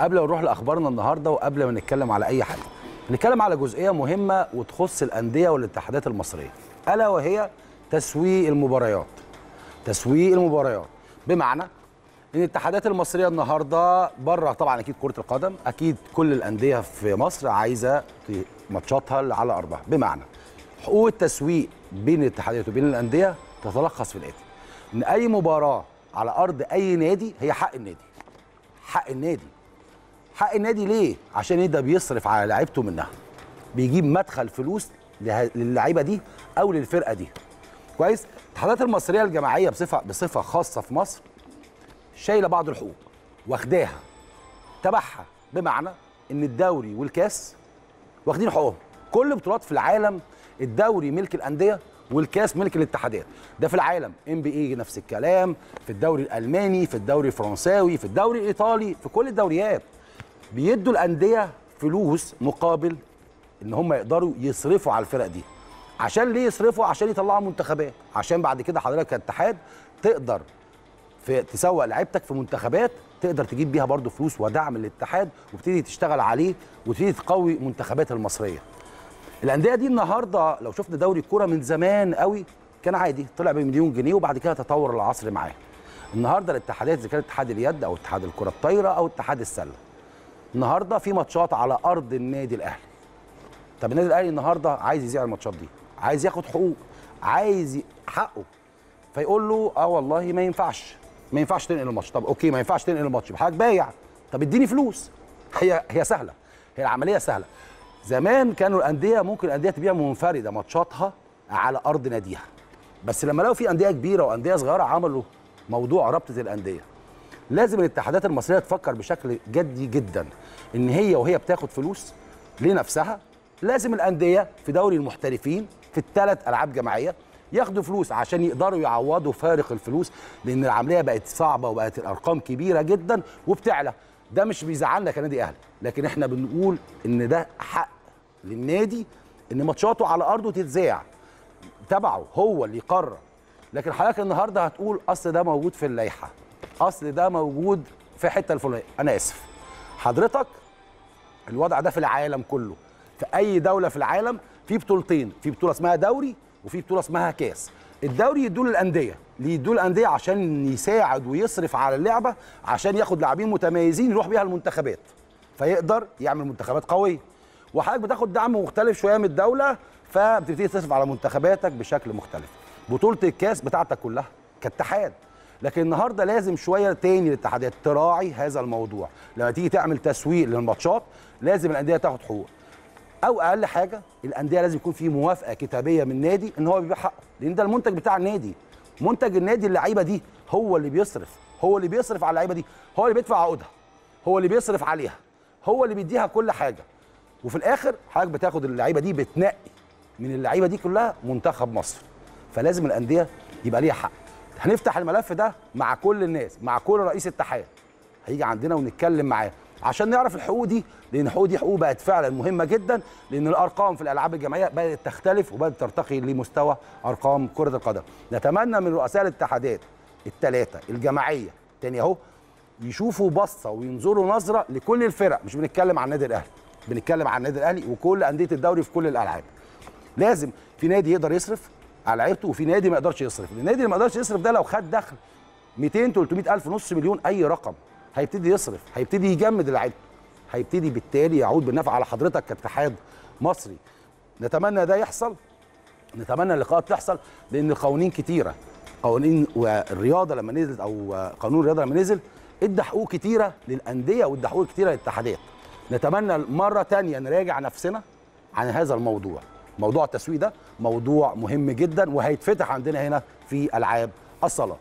قبل ما نروح لأخبارنا النهارده وقبل ما نتكلم على أي حاجة نتكلم على جزئية مهمة وتخص الأندية والاتحادات المصرية ألا وهي تسويق المباريات. تسويق المباريات. بمعنى إن الاتحادات المصرية النهارده بره طبعا أكيد كرة القدم أكيد كل الأندية في مصر عايزة ماتشاتها على أرضها. بمعنى حقوق التسويق بين الاتحادات وبين الأندية تتلخص في الاتي إن أي مباراة على أرض أي نادي هي حق النادي. حق النادي. حق النادي ليه؟ عشان يبدا بيصرف على لعيبته منها. بيجيب مدخل فلوس للعيبة دي أو للفرقة دي. كويس؟ الاتحادات المصرية الجماعية بصفه بصفة خاصة في مصر شايلة بعض الحقوق واخداها. تبعها بمعنى إن الدوري والكاس واخدين حقوقهم. كل بطولات في العالم الدوري ملك الأندية والكاس ملك الاتحادات. ده في العالم. ام بي إي نفس الكلام في الدوري الألماني في الدوري الفرنساوي في الدوري الإيطالي في كل الدوريات. بيدوا الأندية فلوس مقابل إن هم يقدروا يصرفوا على الفرق دي. عشان ليه يصرفوا؟ عشان يطلعوا منتخبات. عشان بعد كده حضرتك كاتحاد تقدر في تسوق لعيبتك في منتخبات تقدر تجيب بيها برضو فلوس ودعم للاتحاد وتبتدي تشتغل عليه وتبتدي تقوي منتخبات المصرية. الأندية دي النهارده لو شفنا دوري الكوره من زمان قوي كان عادي طلع بمليون جنيه وبعد كده تطور العصر معاه. النهارده الاتحادات إذا كان اتحاد اليد أو اتحاد الكرة الطايرة أو اتحاد السلة. النهارده في ماتشات على أرض النادي الأهلي. طب النادي الأهلي النهارده عايز يذيع الماتشات دي عايز ياخد حقوق عايز حقه. فيقول له آه والله ما ينفعش ما ينفعش تنقل الماتش. طب أوكي ما ينفعش تنقل الماتش حضرتك بايع. طب اديني فلوس. هي هي سهلة هي العملية سهلة. زمان كانوا الأندية ممكن الأندية تبيع منفردة ماتشاتها على أرض ناديها. بس لما لقوا في أندية كبيرة وأندية صغيرة عملوا موضوع رابطة الأندية. لازم الاتحادات المصرية تفكر بشكل جدي جدا. إن هي وهي بتاخد فلوس لنفسها لازم الأندية في دوري المحترفين في الثلاث ألعاب جماعية ياخدوا فلوس عشان يقدروا يعوضوا فارق الفلوس لأن العملية بقت صعبة وبقت الأرقام كبيرة جدا وبتعلى. ده مش بيزعلنا كنادي أهلي لكن إحنا بنقول إن ده حق للنادي إن ماتشاته على أرضه تتذاع. تبعه هو اللي يقرر. لكن حضرتك النهارده هتقول أصل ده موجود في اللائحة. أصل ده موجود في حتة الفلانية. أنا آسف. حضرتك الوضع ده في العالم كله. في أي دولة في العالم في بطولتين. في بطولة اسمها دوري وفي بطولة اسمها كاس. الدوري يدوه للأندية. ليه يدوه للأندية عشان يساعد ويصرف على اللعبة عشان ياخد لاعبين متميزين يروح بيها المنتخبات. فيقدر يعمل منتخبات قوية. وحضرتك بتاخد دعم مختلف شوية من الدولة فبتبتدي تصرف على منتخباتك بشكل مختلف. بطولة الكاس بتاعتك كلها كاتحاد. لكن النهارده لازم شوية تاني الاتحادات تراعي هذا الموضوع. لما تيجي تعمل تسويق للماتشات لازم الأندية تاخد حقوق. أو أقل حاجة الأندية لازم يكون في موافقة كتابية من النادي إن هو بيبيع حقه. لأن ده المنتج بتاع النادي. منتج النادي اللعيبة دي هو اللي بيصرف. هو اللي بيصرف على اللعيبة دي. هو اللي بيدفع عقودها. هو اللي بيصرف عليها. هو اللي بيديها كل حاجة. وفي الآخر حضرتك بتاخد اللعيبة دي بتنقي من اللعيبة دي كلها منتخب مصر. فلازم الأندية يبقى ليها حق. هنفتح الملف ده مع كل الناس مع كل رئيس اتحاد. هيجي عندنا ونتكلم معاه عشان نعرف الحقوق دي لأن الحقوق دي حقوق بقت فعلا مهمة جدا لأن الأرقام في الألعاب الجماعية بدات تختلف وبدات ترتقي لمستوى أرقام كرة القدم. نتمنى من رؤساء الاتحادات الثلاثه الجماعية تاني أهو يشوفوا بصة وينظروا نظرة لكل الفرق. مش بنتكلم عن النادي الأهلي بنتكلم عن النادي الأهلي وكل أندية الدوري في كل الألعاب. لازم في نادي يقدر يصرف على لعيبته وفي نادي ما يقدرش يصرف. النادي اللي ما يقدرش يصرف ده لو خد دخل 200 300 ألف نص مليون أي رقم هيبتدي يصرف هيبتدي يجمد لعيبته هيبتدي بالتالي يعود بالنفع على حضرتك كاتحاد مصري. نتمنى ده يحصل. نتمنى اللقاءات تحصل لأن القوانين كتيرة. قوانين والرياضة لما نزلت أو قانون الرياضة لما نزل ادى حقوق كتيرة للأندية وادى حقوق كتيرة للاتحادات. نتمنى مرة تانية نراجع نفسنا عن هذا الموضوع. موضوع التسويق ده موضوع مهم جدا وهيتفتح عندنا هنا في ألعاب الصلاه